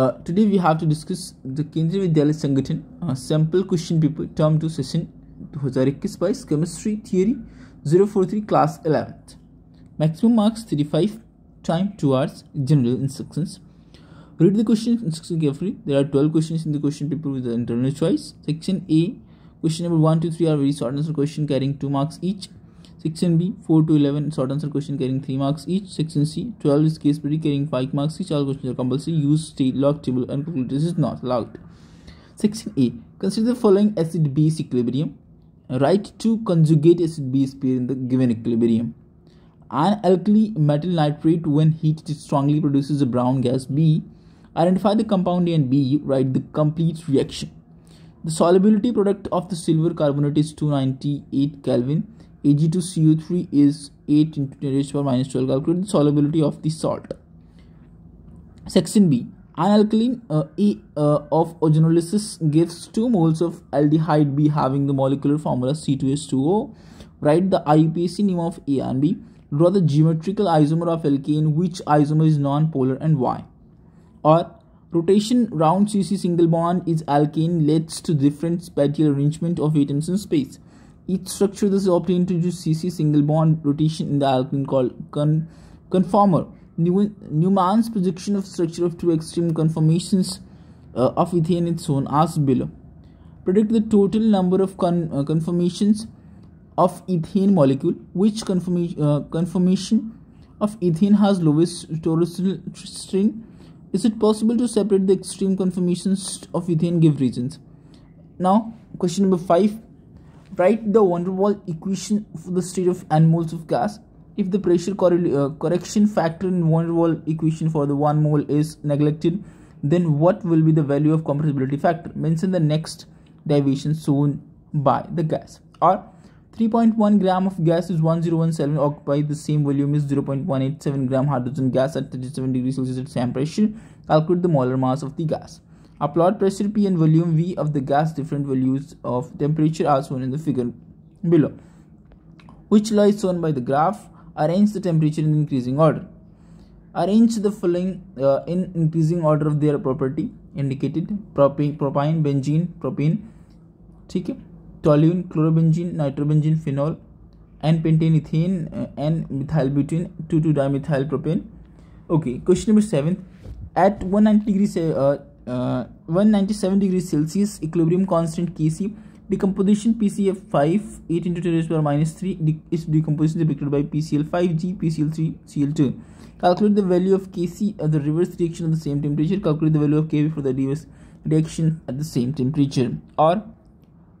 Uh, today we have to discuss the Vidyalaya Sangathan uh, sample question paper term 2 session 2021 by chemistry theory 043 class 11th maximum marks 35 time 2 hours general instructions. Read the question instruction carefully. There are 12 questions in the question paper with the internal choice. Section a question number 1 to 3 are very short answer question carrying 2 marks each Section B 4 to 11 short answer question carrying 3 marks each. Section C 12 is case study carrying 5 marks each. All questions are compulsory. Use log table and calculators is not allowed. Section A consider the following acid base equilibrium. Write two conjugate acid base pair in the given equilibrium. An alkali metal nitrate when heated strongly produces a brown gas B. Identify the compound A and B. Write the complete reaction. The solubility product of the silver carbonate is 298 Kelvin Ag2CO3 is 8 into 10 raised to power minus 12. Calculate the solubility of the salt. Section B. An alkaline uh, A uh, of ozonolysis gives 2 moles of aldehyde B having the molecular formula C2H2O. Write the IUPAC name of A and B. Draw the geometrical isomer of alkane. Which isomer is non-polar and why? Or rotation round CC single bond is alkane leads to different spatial arrangement of atoms in space. Each structure thus obtained to use CC single bond rotation in the alkene called con conformer. Newman's projection of structure of two extreme conformations uh, of ethane is shown as below. Predict the total number of con uh, conformations of ethane molecule. Which conformation, uh, conformation of ethane has lowest torsional strain? Is it possible to separate the extreme conformations of ethane? Give reasons. Now, question number 5 Write the van der Waals equation for the state of n moles of gas. If the pressure uh, correction factor in van der Waals equation for the 1 mole is neglected, then what will be the value of compressibility factor? Mention the next deviation shown by the gas. Or 3.1 gram of gas is 1017 occupy the same volume is 0.187 gram hydrogen gas at 37 degrees Celsius at same pressure. Calculate the molar mass of the gas. Plot pressure P and volume V of the gas different values of temperature are shown in the figure below. Which law is shown by the graph? Arrange the temperature in increasing order. Arrange the following uh, in increasing order of their property indicated propane, propyne, benzene, propane, ठीक toluene, chlorobenzene, nitrobenzene, phenol, and pentane ethene, ethane and methyl butene two two dimethyl propane okay question number seven eight uh, 197 degrees Celsius equilibrium constant Kc. Decomposition PCF5 8 into 10 power minus 3 de is decomposition depicted by PCl5G PCl3 Cl2 calculate the value of Kc at the reverse reaction at the same temperature. Calculate the value of Kv for the reverse reaction at the same temperature. Or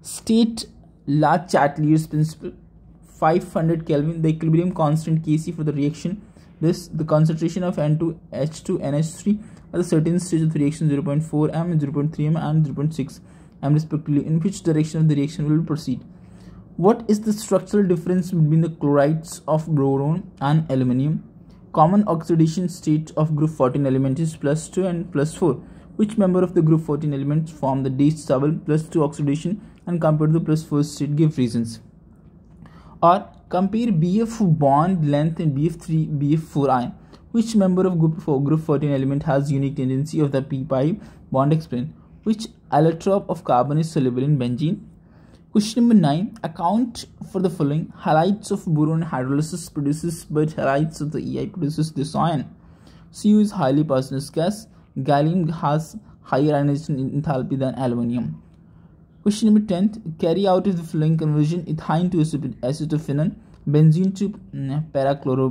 state Le Chatelier's principle 500 Kelvin the equilibrium constant Kc for the reaction. This the concentration of N2H2NH3 at a certain stage of the reaction 0.4 m 0.3 m and 0.6 m respectively in which direction of the reaction will proceed. What is the structural difference between the chlorides of boron and aluminium? Common oxidation state of group 14 element is plus 2 and plus 4 which member of the group 14 elements form the d double plus 2 oxidation and compare the plus 4 state give reasons? Or compare bf bond length in bf3 bf4 ion which member of group, 4 group 14 element has unique tendency of the p pi bond explain? Which allotrope of carbon is soluble in benzene? Question number 9. Account for the following. Halides of boron hydrolysis produces but halides of the EI produces this ion. Cu is highly poisonous gas. Gallium has higher ionization enthalpy than aluminium. Question number 10. Carry out the following conversion ethyne to acetophenone, benzene to parachloro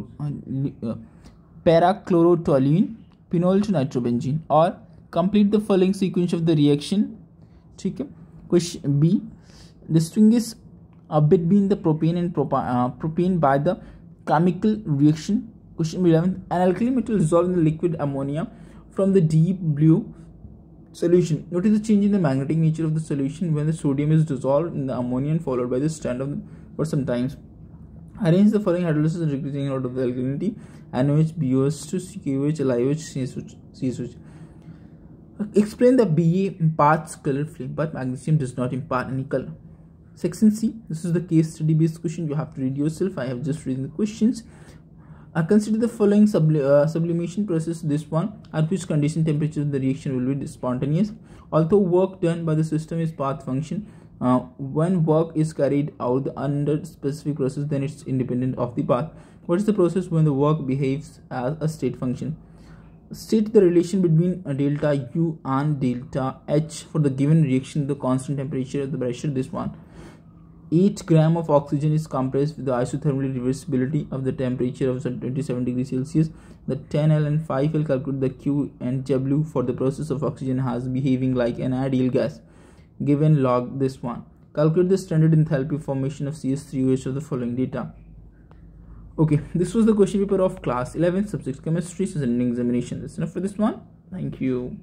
uh, parachlorotoluene phenol to nitrobenzene or complete the following sequence of the reaction ठीक है question b distinguish uh, between the propane and propa uh, propane by the chemical reaction question 11 an alkali metal dissolved in the liquid ammonia from the deep blue solution notice the change in the magnetic nature of the solution when the sodium is dissolved in the ammonia and followed by the stand of the, for some times arrange the following hydrolysis decreasing order of the alkalinity NOH, BOH, to COH, LiOH, CSOH. Explain the Ba imparts color flame, but magnesium does not impart any color. Section C. This is the case study based question. You have to read yourself. I have just read the questions. I consider the following uh, sublimation process this one at which condition temperature the reaction will be spontaneous although work done by the system is path function uh, when work is carried out under specific process then it's independent of the path. What is the process when the work behaves as a state function? State the relation between delta u and delta h for the given reaction the constant temperature of the pressure this one. Each gram of oxygen is compressed with the isothermal reversibility of the temperature of 27 degrees celsius. The 10l and 5l calculate the q and w for the process of oxygen has behaving like an ideal gas given log this one. Calculate the standard enthalpy formation of cs3oh of the following data. Okay this was the question paper of class 11 subject chemistry so examination that's enough for this one. Thank you